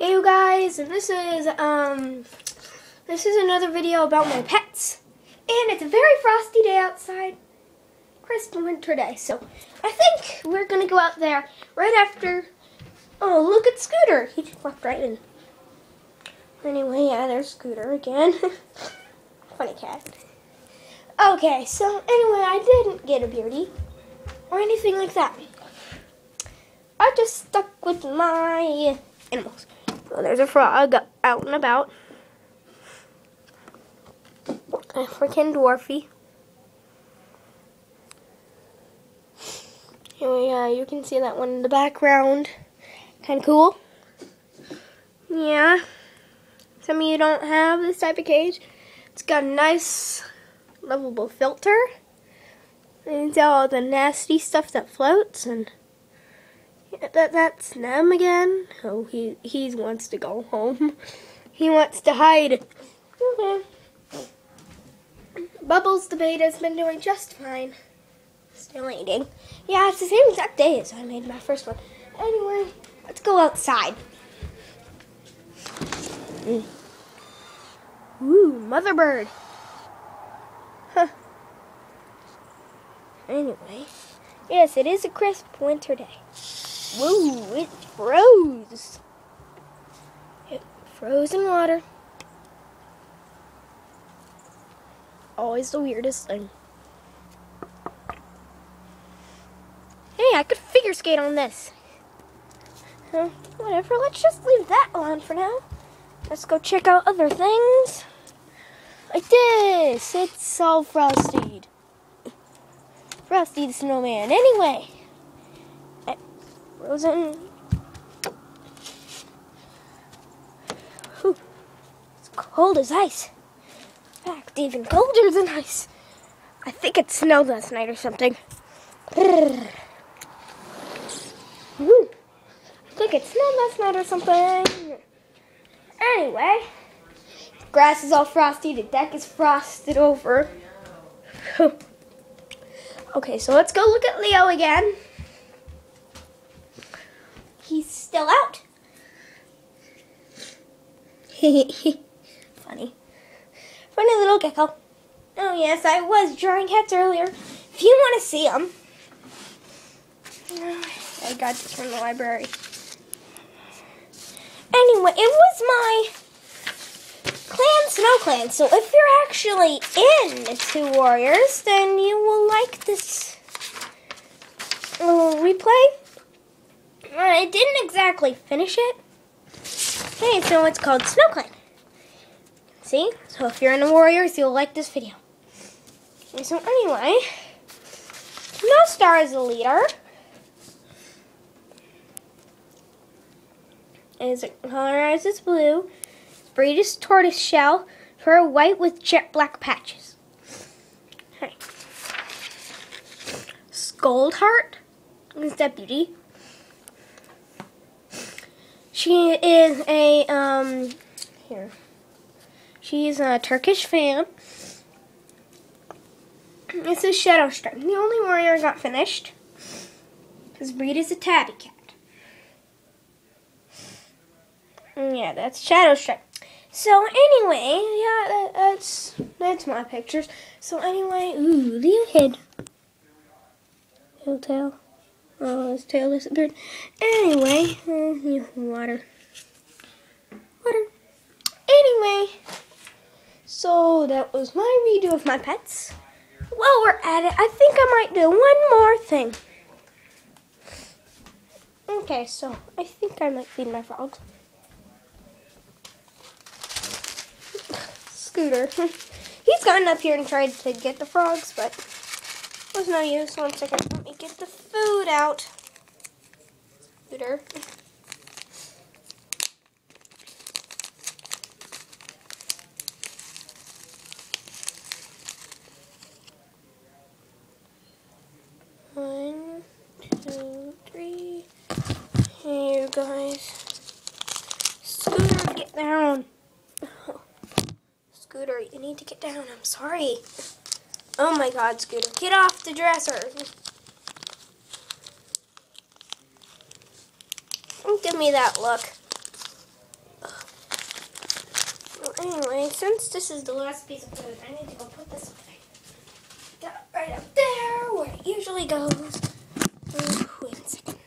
Hey you guys, and this is um this is another video about my pets. And it's a very frosty day outside. Crisp winter day. So I think we're gonna go out there right after Oh look at Scooter. He just walked right in. Anyway, yeah, there's Scooter again. Funny cat. Okay, so anyway, I didn't get a beauty or anything like that. I just stuck with my animals. So there's a frog out and about. Freaking dwarfy. Oh, yeah, you can see that one in the background. Kind of cool. Yeah. Some of you don't have this type of cage. It's got a nice lovable filter. And all the nasty stuff that floats and that that's Nem again. Oh, he he wants to go home. He wants to hide. Okay. Bubbles the betta's been doing just fine. Still eating. Yeah, it's the same exact day as I made my first one. Anyway, let's go outside. Mm. Ooh, mother bird. Huh. Anyway, yes, it is a crisp winter day. Whoa, it froze. It froze in water. Always the weirdest thing. Hey, I could figure skate on this. Huh, whatever, let's just leave that alone for now. Let's go check out other things. Like this. It's all frosted. Frosty the snowman. Anyway. Frozen. Whew. It's cold as ice. In fact, even colder than ice. I think it snowed last night or something. Woo. I think it snowed last night or something. Anyway, grass is all frosty. The deck is frosted over. okay, so let's go look at Leo again he's still out. Funny. Funny little gecko. Oh yes, I was drawing cats earlier. If you want to see them. I got this from the library. Anyway, it was my clan snow clan. So if you're actually in Two Warriors, then you will like this little replay. I didn't exactly finish it. Okay, so it's called Snow Clan. See? So if you're in the Warriors, you'll like this video. Okay, so anyway, Snowstar is the leader. His color is blue. His breed is tortoise shell. Fur white with jet black patches. Okay. Scoldheart is deputy. She is a um here. She's a Turkish Van. This is Shadow Stripe. The only warrior I got finished. His breed is a tabby cat. Yeah, that's Shadow Stripe. So anyway, yeah, that, that's that's my pictures. So anyway, ooh, Leo head. Tail. Oh, his tail disappeared. Anyway, uh, water. Water. Anyway, so that was my redo of my pets. While we're at it, I think I might do one more thing. Okay, so I think I might feed my frogs. Scooter. He's gotten up here and tried to get the frogs, but was no use. One second. Get the food out. Scooter. One, two, three. Here, you guys. Scooter, get down. Scooter, you need to get down. I'm sorry. Oh my god, Scooter. Get off the dresser. Don't give me that look. Well, anyway, since this is the last piece of food, I need to go put this away. Got it right up there where it usually goes. Uh, wait a second.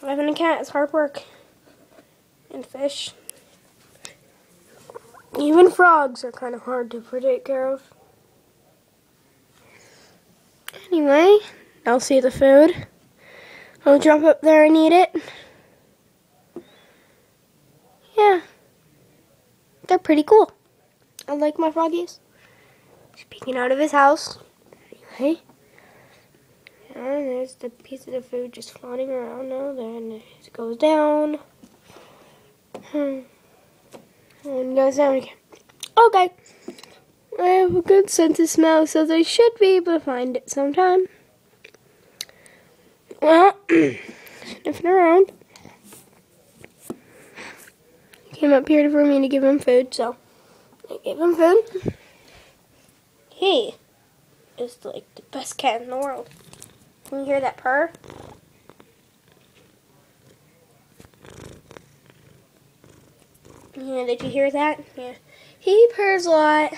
Having a cat is hard work. And fish. Even frogs are kind of hard to take care of. Anyway, I'll see the food. I'll jump up there and eat it. Yeah. They're pretty cool. I like my froggies. He's peeking out of his house. Anyway. And there's the piece of food just floating around now. Then it goes down. Hmm. And goes down again. Okay. I have a good sense of smell, so they should be able to find it sometime. Well, sniffing around. Came up here for me to give him food, so I gave him food. He is like the best cat in the world. Can you hear that purr? Yeah, did you hear that? Yeah. He purrs a lot.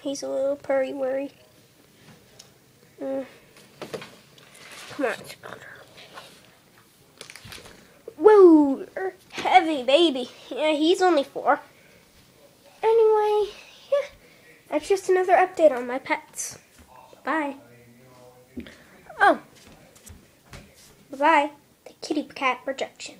He's a little purry worry. Mm. On, Whoa, heavy baby. Yeah, he's only four. Anyway, yeah, that's just another update on my pets. Bye. Oh. Bye-bye. The kitty cat projection.